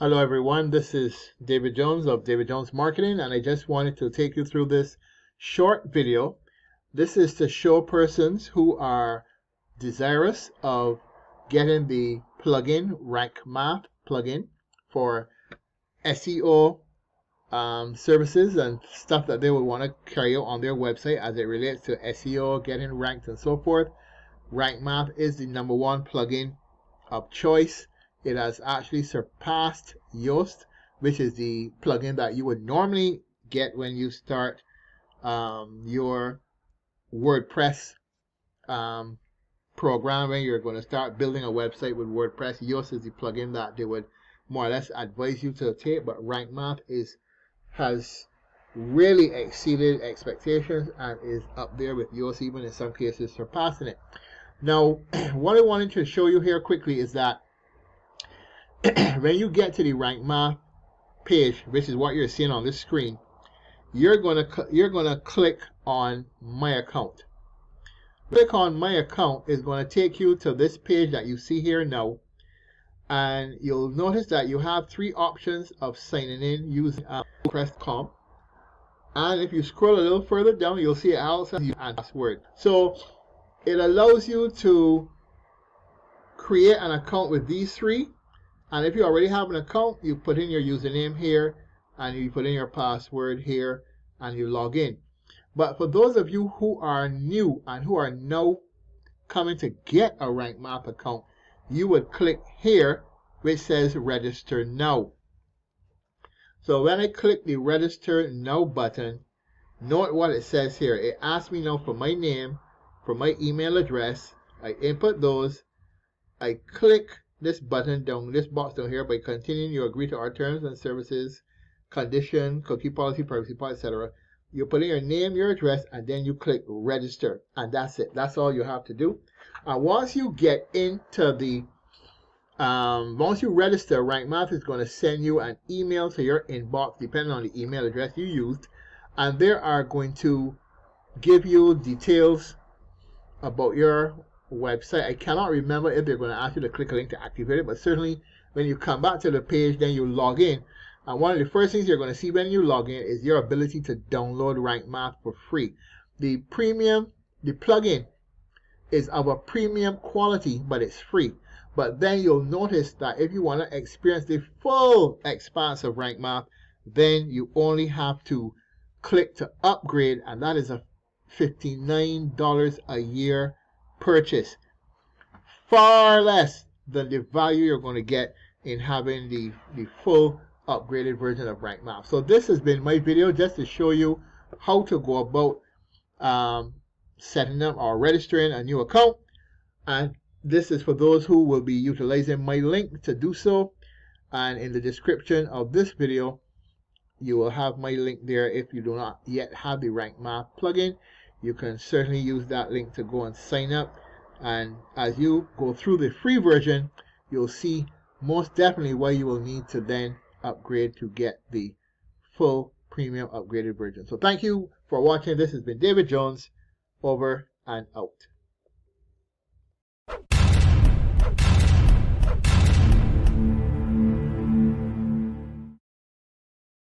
Hello everyone, this is David Jones of David Jones Marketing and I just wanted to take you through this short video. This is to show persons who are desirous of getting the plugin Rank Math plugin for SEO um, services and stuff that they would want to carry out on their website as it relates to SEO, getting ranked and so forth. Rank Math is the number one plugin of choice it has actually surpassed Yoast, which is the plugin that you would normally get when you start um, your WordPress um, program when you're going to start building a website with WordPress. Yoast is the plugin that they would more or less advise you to take, but Rank Math is has really exceeded expectations and is up there with Yoast, even in some cases surpassing it. Now, what I wanted to show you here quickly is that when you get to the rank math page, which is what you're seeing on this screen, you're gonna you're gonna click on my account. Click on my account is going to take you to this page that you see here now, and you'll notice that you have three options of signing in using uh, WordPress.com. And if you scroll a little further down, you'll see also use password. So it allows you to create an account with these three and if you already have an account, you put in your username here and you put in your password here and you log in. But for those of you who are new and who are now coming to get a Rank Math account, you would click here which says register now. So when I click the register now button, note what it says here. It asks me now for my name, for my email address. I input those. I click this button down, this box down here, by continuing, you agree to our terms and services, condition, cookie policy, privacy policy, etc. You put in your name, your address, and then you click register, and that's it. That's all you have to do. And once you get into the, um, once you register, Rank is going to send you an email to your inbox, depending on the email address you used, and they are going to give you details about your website. I cannot remember if they're going to ask you to click a link to activate it, but certainly when you come back to the page, then you log in. And one of the first things you're going to see when you log in is your ability to download Rank Math for free. The premium, the plugin is of a premium quality, but it's free. But then you'll notice that if you want to experience the full expanse of Rank Math, then you only have to click to upgrade, and that is a $59 a year purchase far less than the value you're going to get in having the, the full upgraded version of Rank Math. So this has been my video just to show you how to go about um, setting up or registering a new account. And this is for those who will be utilizing my link to do so. And in the description of this video, you will have my link there if you do not yet have the Rank Math plugin you can certainly use that link to go and sign up. And as you go through the free version, you'll see most definitely why you will need to then upgrade to get the full premium upgraded version. So thank you for watching. This has been David Jones, over and out.